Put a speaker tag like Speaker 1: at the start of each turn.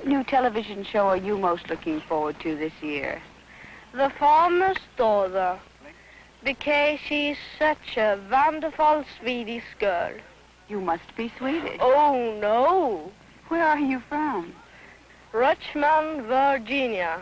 Speaker 1: What new television show are you most looking forward to this year?
Speaker 2: The Farmer's Daughter. Because she's such a wonderful Swedish girl.
Speaker 1: You must be Swedish.
Speaker 2: Oh, no.
Speaker 1: Where are you from?
Speaker 2: Richmond, Virginia.